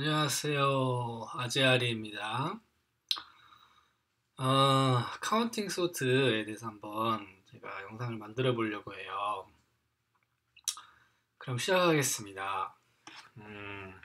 안녕하세요. 아재아리입니다. 어, counting sort에 대해서 한번 제가 영상을 만들어 보려고 해요. 그럼 시작하겠습니다. 음,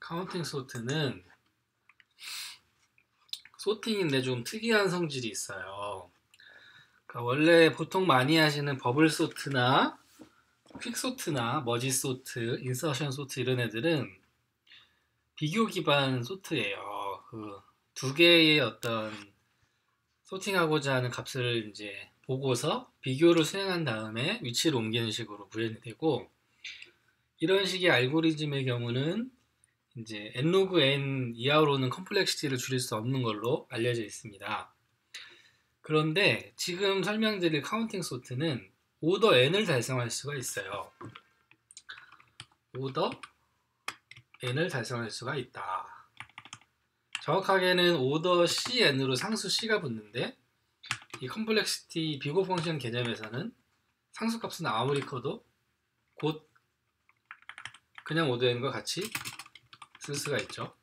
counting sort는 sorting인데 좀 특이한 성질이 있어요. 그러니까 원래 보통 많이 하시는 bubble sort나 quick sort나 merge sort, insertion sort 이런 애들은 비교 기반 sort예요. 그 두 개의 어떤 sorting하고자 하는 값을 이제 보고서 비교를 수행한 다음에 위치를 옮기는 식으로 구현이 되고 이런 식의 알고리즘의 경우는 이제 n log n 이하로는 complexity를 줄일 수 없는 걸로 알려져 있습니다. 그런데 지금 설명드릴 counting sort는 오더 n을 달성할 수가 있어요. 오더 n을 달성할 수가 있다. 정확하게는 오더 cn으로 상수 c가 붙는데 이 complexity Big O function 개념에서는 상수값은 아무리 커도 곧 그냥 오더 n과 같이 쓸 수가 있죠.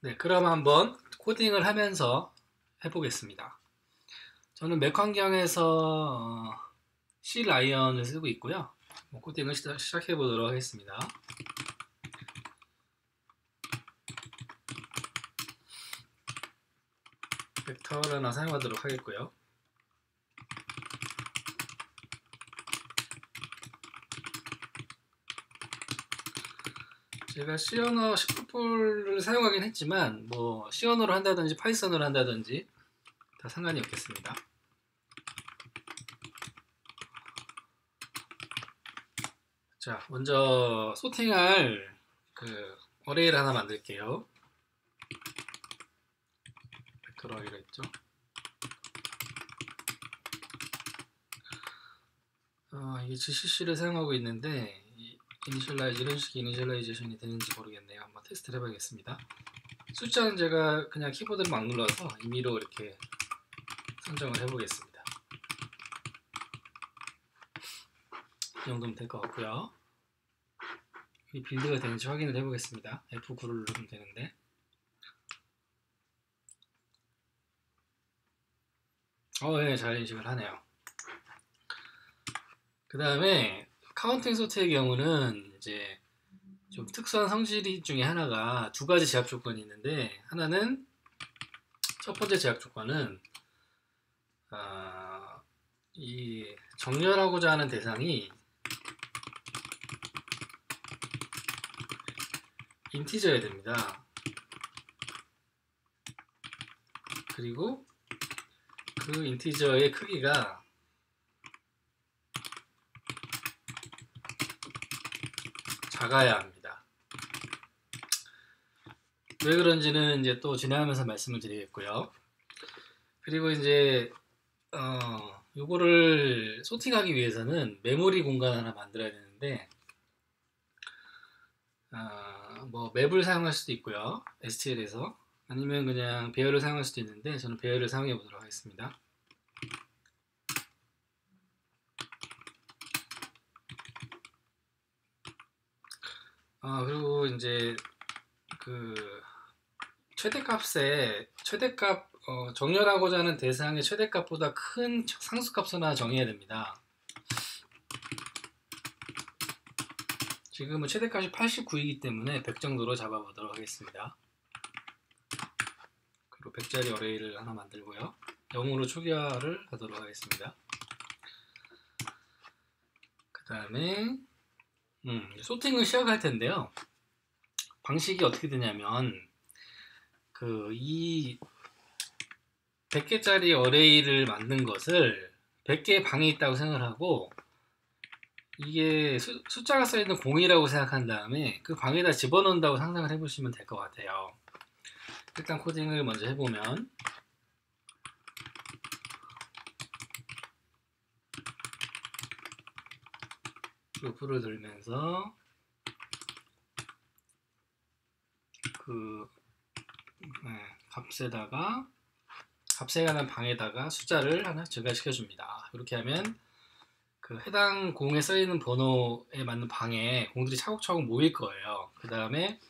네, 그럼 한번 코딩을 하면서 해보겠습니다. 저는 맥 환경에서 CLion을 쓰고 있고요. 뭐 코딩을 시작해 보도록 하겠습니다. 벡터를 하나 사용하도록 하겠고요. 제가 C 언어 19폴을 사용하긴 했지만 뭐 C 언어로 한다든지 파이썬으로 한다든지 다 상관이 없겠습니다. 자, 먼저 sorting할 그 array를 하나 만들게요. array가 있죠. 어, 이게 GCC를 사용하고 있는데 initialize 이런 식의 initialization이 되는지 모르겠네요. 한번 테스트를 해봐야겠습니다. 숫자는 제가 그냥 키보드를 막 눌러서 임의로 이렇게 선정을 해보겠습니다. 이 정도면 될 것 같고요. 이 build가 되는지 확인을 해보겠습니다. F9를 누르면 되는데 어, 예, 잘 인식을 하네요. 그 다음에 counting sort의 경우는 이제 좀 특수한 성질 중에 하나가 두 가지 제약 조건이 있는데 하나는 첫 번째 제약 조건은 어, 이 정렬하고자 하는 대상이 인티저야 됩니다. 그리고 그 인티저의 크기가 작아야 합니다. 왜 그런지는 이제 또 진행하면서 말씀을 드리겠고요. 그리고 이제 어 요거를 소팅하기 위해서는 메모리 공간 하나 만들어야 되는데 어, 뭐 맵을 사용할 수도 있고요. STL에서 아니면 그냥 배열을 사용할 수도 있는데 저는 배열을 사용해 보도록 하겠습니다. 아 그리고 이제 그 최대값에 최대값 어, 정렬하고자 하는 대상의 최대값보다 큰 상수값을 하나 정해야 됩니다. 지금은 최대값이 89이기 때문에 100 정도로 잡아보도록 하겠습니다. 그리고 100짜리 어레이를 하나 만들고요. 0으로 초기화를 하도록 하겠습니다. 그 다음에 음, 소팅을 시작할 텐데요. 방식이 어떻게 되냐면 그 이 100개짜리 어레이를 만든 것을 100개의 방에 있다고 생각을 하고 이게 수, 숫자가 써있는 공이라고 생각한 다음에 그 방에다 집어넣는다고 상상을 해보시면 될 것 같아요. 일단 코딩을 먼저 해보면 루프를 돌면서 그 네, 값에다가 값에 관한 방에다가 숫자를 하나 증가시켜 줍니다. 이렇게 하면 그 해당 공에 써있는 번호에 맞는 방에 공들이 차곡차곡 모일 거예요. 그 다음에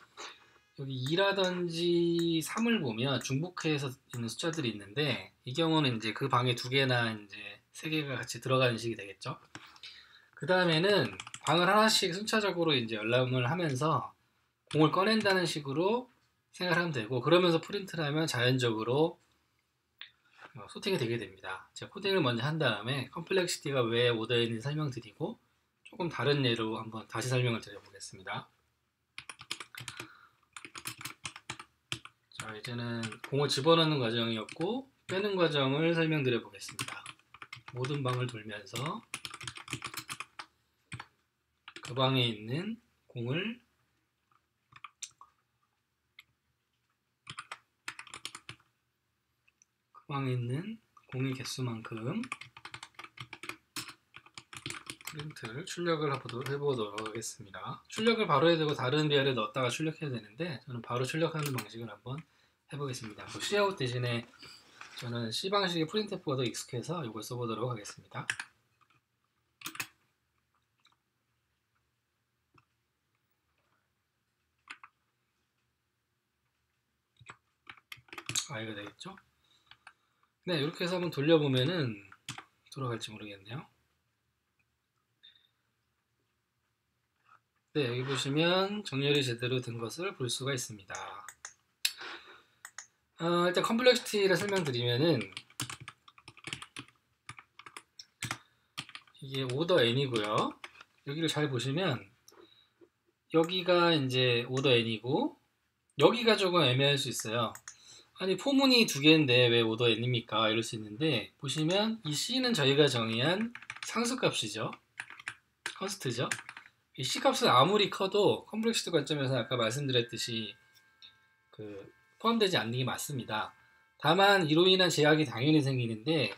여기 2라든지 3을 보면 중복해서 있는 숫자들이 있는데 이 경우는 이제 그 방에 두 개나 이제 세 개가 같이 들어가는 식이 되겠죠. 그 다음에는 방을 하나씩 순차적으로 이제 열람을 하면서 공을 꺼낸다는 식으로 생각하면 되고 그러면서 프린트를 하면 자연적으로 어, 소팅이 되게 됩니다. 제가 코딩을 먼저 한 다음에 컴플렉시티가 왜 오더에 있는지 설명드리고 조금 다른 예로 한번 다시 설명을 드려보겠습니다. 자 이제는 공을 집어넣는 과정이었고 빼는 과정을 설명드려 보겠습니다. 모든 방을 돌면서 그 방에 있는 공을 그 방에 있는 공의 개수만큼 프린트를 출력을 해보도록 하겠습니다. 출력을 바로 해야 되고 다른 배열에 넣었다가 출력해야 되는데 저는 바로 출력하는 방식을 한번 해보겠습니다. 뭐 C아웃 대신에 저는 C 방식의 프린트프가 더 익숙해서 이걸 써보도록 하겠습니다. 아 이거 되겠죠? 네 이렇게 해서 한번 돌려보면은 돌아갈지 모르겠네요. 네 여기 보시면 정렬이 제대로 된 것을 볼 수가 있습니다. 어, 일단 complexity를 설명드리면은 이게 오더 n이고요. 여기를 잘 보시면 여기가 이제 오더 n이고 여기가 조금 애매할 수 있어요. 아니 for문이 두 개인데 왜 오더 n입니까? 이럴 수 있는데 보시면 이 c는 저희가 정의한 상수값이죠. const죠. 이 c 값은 아무리 커도 complexity 관점에서 아까 말씀드렸듯이 그 포함되지 않는 게 맞습니다. 다만 이로 인한 제약이 당연히 생기는데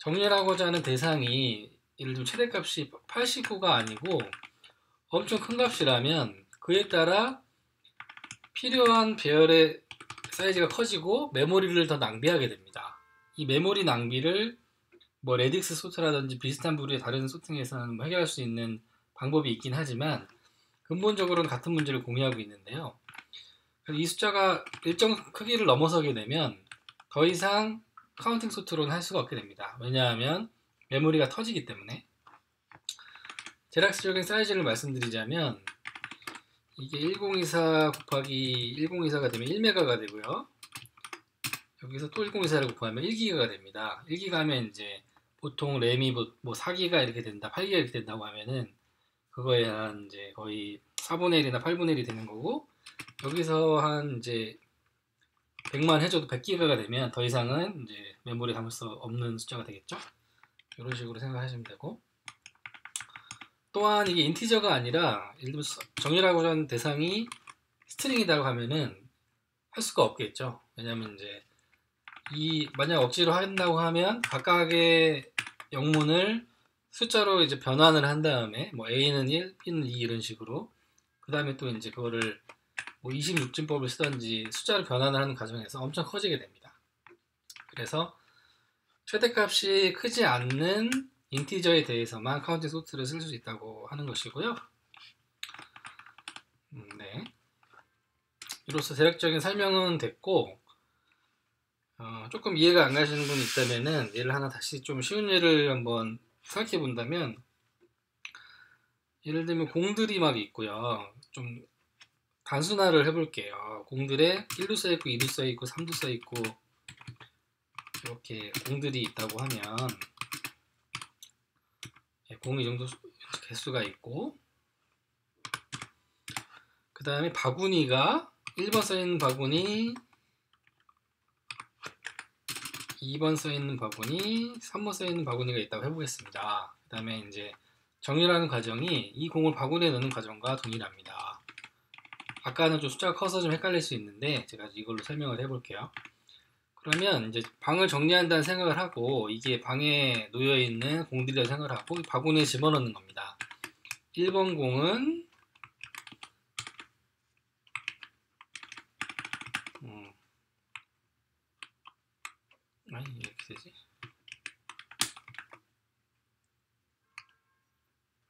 정렬하고자 하는 대상이 예를 들면 최대값이 89가 아니고 엄청 큰 값이라면 그에 따라 필요한 배열의 사이즈가 커지고 메모리를 더 낭비하게 됩니다. 이 메모리 낭비를 뭐 radix sort라든지 비슷한 부류의 다른 sorting에서는 뭐 해결할 수 있는 방법이 있긴 하지만 근본적으로는 같은 문제를 공유하고 있는데요. 이 숫자가 일정 크기를 넘어서게 되면 더 이상 counting sort로는 할 수가 없게 됩니다. 왜냐하면 메모리가 터지기 때문에 대략적인 사이즈를 말씀드리자면 이게 1024 곱하기 1024가 되면 1메가가 되고요. 여기서 또 1024를 곱하면 1기가가 됩니다. 1기가 하면 이제 보통 램이 뭐 4기가 이렇게 된다, 8기가 이렇게 된다고 하면은 그거에 한 이제 거의 4분의 1이나 8분의 1이 되는 거고 여기서 한 이제 100만 해줘도 100기가가 되면 더 이상은 이제 메모리 담을 수 없는 숫자가 되겠죠. 이런 식으로 생각하시면 되고 또한 이게 integer가 아니라 예를 들면 정렬하려고 하는 대상이 string이라고 하면은 할 수가 없겠죠. 왜냐하면 이제 이 만약 억지로 한다고 하면 각각의 영문을 숫자로 이제 변환을 한 다음에 뭐 A는 1, B는 2 이런 식으로 그 다음에 또 이제 그거를 뭐 26진법을 쓰던지 숫자를 변환을 하는 과정에서 엄청 커지게 됩니다. 그래서 최대값이 크지 않는 인티저에 대해서만 counting sort를 쓸 수 있다고 하는 것이고요. 음, 네. 이로써 대략적인 설명은 됐고 어, 조금 이해가 안 가시는 분이 있다면은 예를 하나 다시 좀 쉬운 예를 한번 생각해 본다면 예를 들면 공들이 막 있고요. 좀 단순화를 해볼게요. 공들에 1도 써있고 2도 써있고 3도 써있고 이렇게 공들이 있다고 하면 예, 공이 정도 개수가 있고 그 다음에 바구니가 1번 써있는 바구니 2번 써있는 바구니 3번 써있는 바구니가 있다고 해보겠습니다 그 다음에 이제 정렬하는 과정이 이 공을 바구니에 넣는 과정과 동일합니다 아까는 좀 숫자가 커서 좀 헷갈릴 수 있는데 제가 이걸로 설명을 해볼게요 그러면 이제 방을 정리한다는 생각을 하고 이게 방에 놓여 있는 공들이라 생각을 하고 바구니에 집어넣는 겁니다. 1번 공은 음. 아니 이렇게 되지?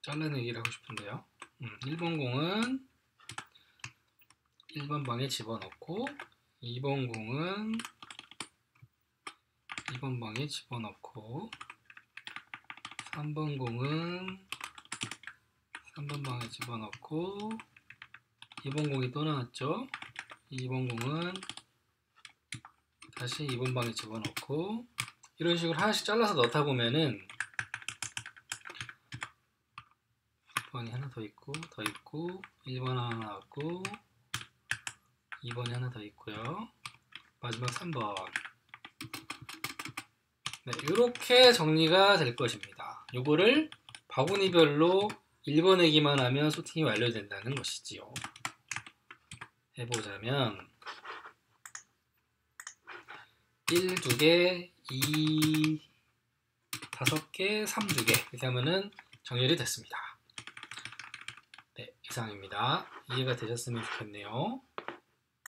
잘라내기를 하고 싶은데요. 음, 1번 공은 1번 방에 집어넣고 2번 공은 2번 방에 집어넣고 3번 공은 3번 방에 집어넣고 2번 공이 또 나왔죠? 2번 공은 다시 2번 방에 집어넣고 이런 식으로 하나씩 잘라서 넣다 보면은 1번이 하나 더 있고 더 있고 1번 하나 나왔고 2번이 하나 더 있고요 마지막 3번 네, 이렇게 정리가 될 것입니다 요거를 바구니별로 1번내기만 하면 소팅이 완료된다는 것이지요 해보자면 1, 2개, 2, 5개, 3, 2개 이렇게 하면은 정렬이 됐습니다. 네, 이상입니다. 이해가 되셨으면 좋겠네요.